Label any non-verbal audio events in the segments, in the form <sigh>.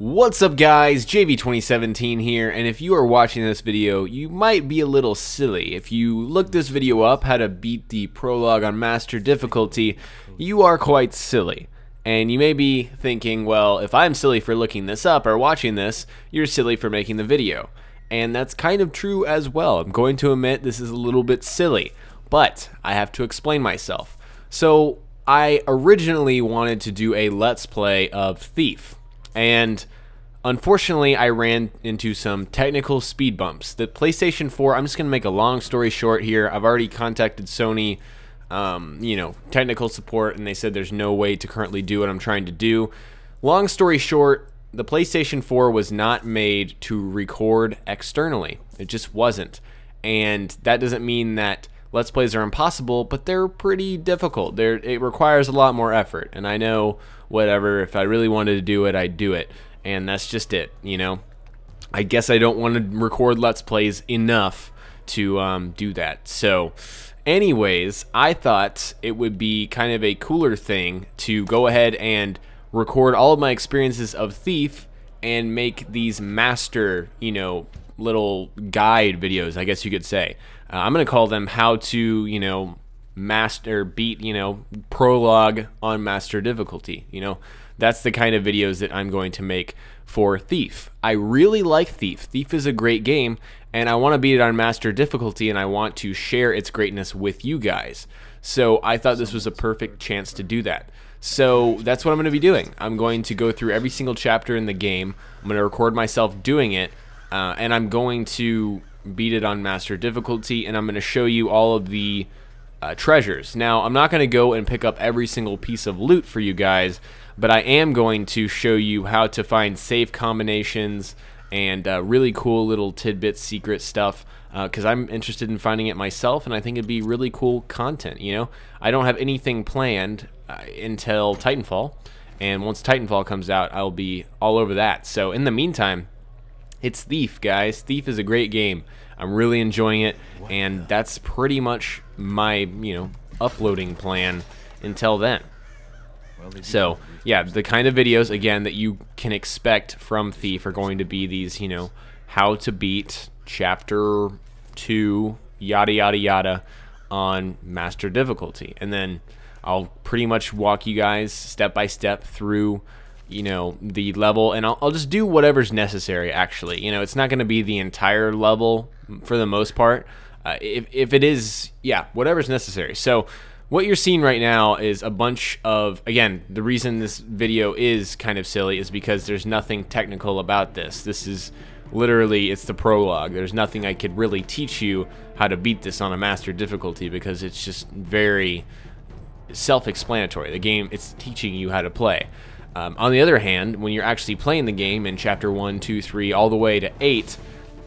What's up guys, JV2017 here, and if you are watching this video, you might be a little silly. If you look this video up, how to beat the prologue on master difficulty, you are quite silly. And you may be thinking, well, if I'm silly for looking this up or watching this, you're silly for making the video. And that's kind of true as well. I'm going to admit this is a little bit silly, but I have to explain myself. So, I originally wanted to do a Let's Play of Thief, and unfortunately, I ran into some technical speed bumps. The PlayStation 4, I'm just going to make a long story short here. I've already contacted Sony, um, you know, technical support, and they said there's no way to currently do what I'm trying to do. Long story short, the PlayStation 4 was not made to record externally. It just wasn't. And that doesn't mean that Let's Plays are impossible, but they're pretty difficult. They're, it requires a lot more effort. And I know, whatever, if I really wanted to do it, I'd do it. And that's just it, you know? I guess I don't want to record Let's Plays enough to um, do that. So, anyways, I thought it would be kind of a cooler thing to go ahead and record all of my experiences of Thief and make these master, you know, little guide videos, I guess you could say. Uh, I'm going to call them how to, you know, master beat, you know, prologue on master difficulty. You know, that's the kind of videos that I'm going to make for Thief. I really like Thief. Thief is a great game, and I want to beat it on master difficulty, and I want to share its greatness with you guys. So I thought this was a perfect chance to do that. So that's what I'm going to be doing. I'm going to go through every single chapter in the game. I'm going to record myself doing it, uh, and I'm going to beat it on master difficulty, and I'm going to show you all of the uh, treasures. Now, I'm not going to go and pick up every single piece of loot for you guys, but I am going to show you how to find safe combinations and uh, really cool little tidbit secret stuff because uh, I'm interested in finding it myself, and I think it'd be really cool content. You know, I don't have anything planned uh, until Titanfall, and once Titanfall comes out, I'll be all over that. So in the meantime, it's Thief, guys. Thief is a great game. I'm really enjoying it, and that's pretty much my, you know, uploading plan until then. So, yeah, the kind of videos, again, that you can expect from Thief are going to be these, you know, how to beat chapter 2, yada, yada, yada, on master difficulty. And then I'll pretty much walk you guys step by step through you know the level and I'll, I'll just do whatever's necessary actually. You know it's not going to be the entire level for the most part. Uh, if, if it is yeah whatever's necessary. So what you're seeing right now is a bunch of again the reason this video is kind of silly is because there's nothing technical about this. This is literally it's the prologue. There's nothing I could really teach you how to beat this on a master difficulty because it's just very self-explanatory. The game it's teaching you how to play um, on the other hand, when you're actually playing the game in chapter 1, 2, 3, all the way to 8,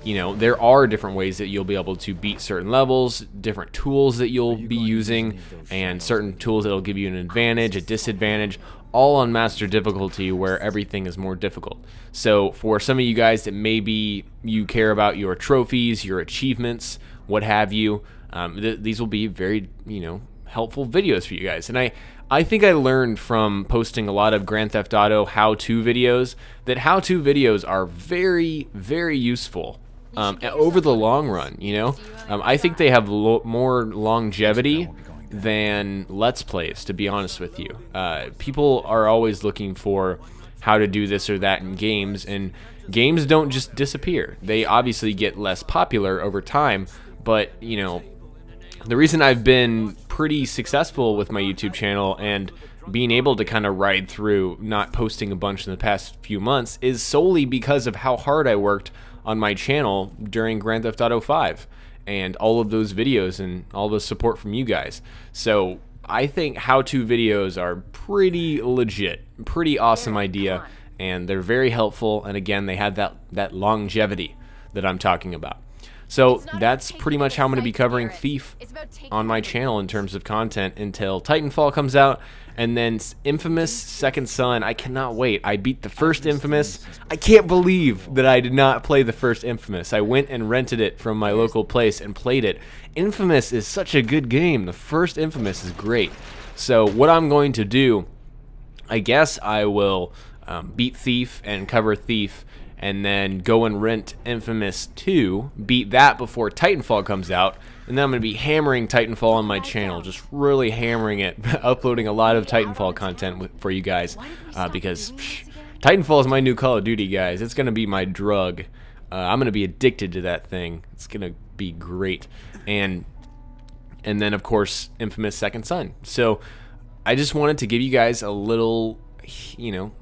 you know, there are different ways that you'll be able to beat certain levels, different tools that you'll be using, and certain tools that'll give you an advantage, a disadvantage, all on master difficulty where everything is more difficult. So for some of you guys that maybe you care about your trophies, your achievements, what have you, um, th these will be very, you know, helpful videos for you guys. And I, I think I learned from posting a lot of Grand Theft Auto how-to videos that how-to videos are very, very useful um, over the long run. You know, um, I think they have lo more longevity than Let's Plays. To be honest with you, uh, people are always looking for how to do this or that in games, and games don't just disappear. They obviously get less popular over time, but you know, the reason I've been pretty successful with my YouTube channel and being able to kind of ride through not posting a bunch in the past few months is solely because of how hard I worked on my channel during Grand Theft Auto 5 and all of those videos and all the support from you guys. So I think how-to videos are pretty legit, pretty awesome idea, and they're very helpful. And again, they have that that longevity that I'm talking about. So that's pretty much how I'm going to be covering Thief on my channel in terms of content until Titanfall comes out. And then Infamous Second Son, I cannot wait. I beat the first Infamous. I can't believe that I did not play the first Infamous. I went and rented it from my local place and played it. Infamous is such a good game. The first Infamous is great. So what I'm going to do, I guess I will um, beat Thief and cover Thief, and then go and rent Infamous 2, beat that before Titanfall comes out, and then I'm going to be hammering Titanfall on my channel, just really hammering it, <laughs> uploading a lot of Titanfall content for you guys, uh, because psh, Titanfall is my new Call of Duty, guys. It's going to be my drug. Uh, I'm going to be addicted to that thing. It's going to be great. And and then of course Infamous Second Son. So I just wanted to give you guys a little, you know,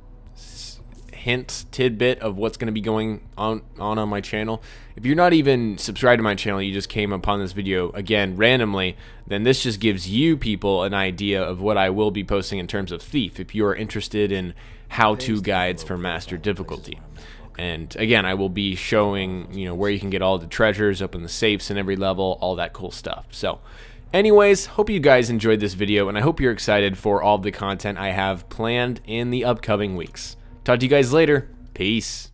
hint tidbit of what's going to be going on on on my channel. If you're not even subscribed to my channel, you just came upon this video again randomly, then this just gives you people an idea of what I will be posting in terms of Thief if you are interested in how-to guides for master difficulty. And again, I will be showing, you know, where you can get all the treasures, open the safes in every level, all that cool stuff. So, anyways, hope you guys enjoyed this video, and I hope you're excited for all the content I have planned in the upcoming weeks. Talk to you guys later. Peace.